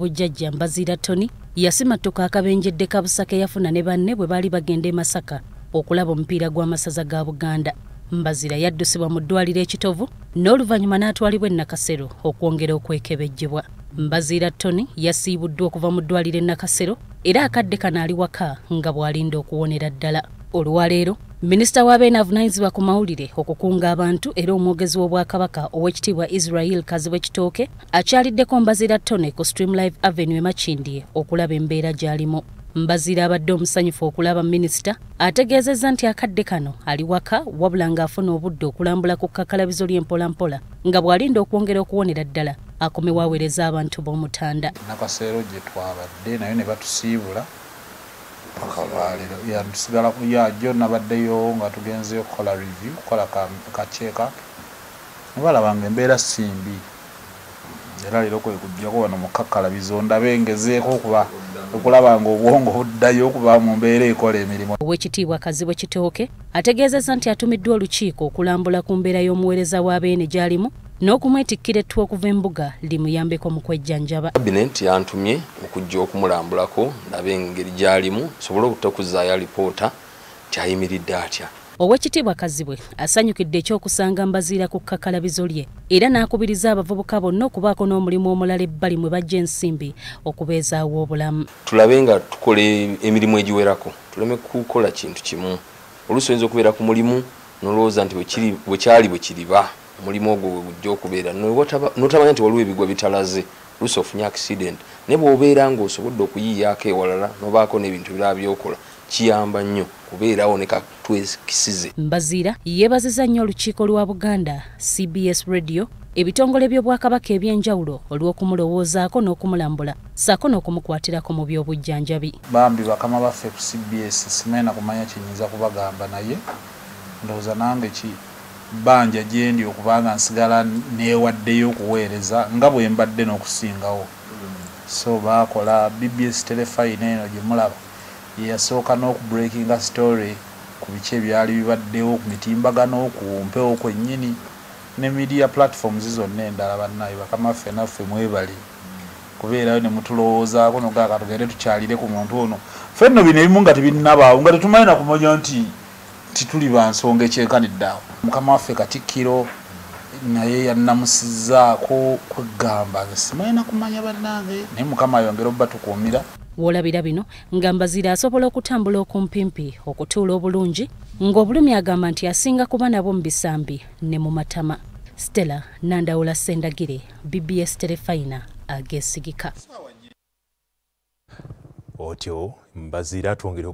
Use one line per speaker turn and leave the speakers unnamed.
bujjajja mbaziira tony yasima ttoka akabenjedde kabusaka yafuna ne banne bwe baali bagenda e masaka okulaba omupiira gw'amasaza ga buganda. Mbazira yaddusibwa mu ddwaliro ekitovu n'oluvannyuma n'atwalibwa e nakasero okwongera okwekebejjebwa. Mbaziira tony yasiibuddwa okuva mu ddwaliro e nakasero era akadde kano ali waka nga bw'alinda okuwonera ddala. Olwaleero minisita w'abeene avunaanyizibwa ku mawulire okukunga abantu era omwogezi w'obwakabaka ow'ekitiibwa israel kazibwe kitooke akyaliddeko mbazira tone ku stream live avenue emakindye okulaba embeera gy'alimu. Mbazira abadde omusanyufu okulaba minisita ategeezezza nti akadde kano ali waka wabula ng'afuna obudde okulambula ku kkakalabizo ly'empolampola nga bw'alinda okwongera okuwonera ddala akomewo aweereza abantu b'omutanda.
Nakaseero gye twabadde naye ne batusiibula akabaliro tusigala yajo nabaddeyo nga tugenzeyo okukola review kukola kaceeka nebalaba nga embeera simbi. Era leero kwekujjako wano mukakkalabizo ndabe ngezeeko okuba okulaba nga obwongo buddayo okuba mu mbeera ekola emirimu.
Owekitiibwa kazibwe kitooke ategeezezza nti atumiddwa olukiiko okulambula ku mbeera y'omuweereza w'abeene gy'alimu n'okumwetikkira ettu okuva embuga limuyambeko mu kwejjanjaba.
Kabinenti yantumye okujja okumulambulako ndabe engeri gy'alimu sobole okutakuzaayo alipoota tyayimiridde atya?
Owekitiibwa kazibwe asanyukidde ekyokusanga mbaziira ku kkakalabizo lye era n'akubiriza abavubuka bonna okubaako n'omulimu omulala ebbali mwe bajja ensimbi okubeezaawo obulamu.
Tulabe nga tukola emirimu egiwerako tuleme kukola kintu kimu. Oluusi oyinza okubeera ku mulimu nolowooza nti bwe kyali bwe kiriba omulimu ogwo we gujja okubeera. Notamanya nti waliwo ebigwa bitalaze lusi ofunye accident. Naye bw'obeera ng'osobodde okuyiyaako ewalala nobaako n'ebintu biraba byokola kiyamba nnyo kubeerawo ne katwekisize
mbaziira yeebaziza nnyo olukiiko lwa buganda cbs radio ebitongole by'obwakabaka ebyenjawulo olw'okumulowoozaako n'okumulambula ssaako n'okumukwatirako mu by'obujjanjabi.
Bambi bakama baffe ku cbs simaina kumanya kyenyinza kubagamba naye. Ndowooza nange bbanja gyendi okubanga nsigala neewaddeyo okuweereza nga bwe mbadde n'okusingawo. So baakola bbs telefine eno gyemulaba yeyasooka n'okubreakinga story ku biki ebyali bibaddewo ku mitimbagano ku mpewo kwennyini ne media platforms zonna endala bannaye bakama ffe naffe mwebali. Kubeerayo ne mutulowoozaako nogaaka tugende tukyalire ku muntu ono. Ffe nno bino ebimu nga tebinnabaawo nga tetumanyi nakumanya nti tituli bansonga ekyenkaniddeawo mukama waffe katikkiro naye yannamusizzaako kwegamba nze simanyi nakumanya bannange. Naye mukama ayongera obba tukuumira.
W'olabira bino nga mbazira asobola okutambula okumpimpi okutuula obulungi ng'obulumi agamba nti asinga kuba nabo mu bisambi ne mu matama. Stella nandawula sendagire bbs terefayina ageesigika
otyo mbazira atwongere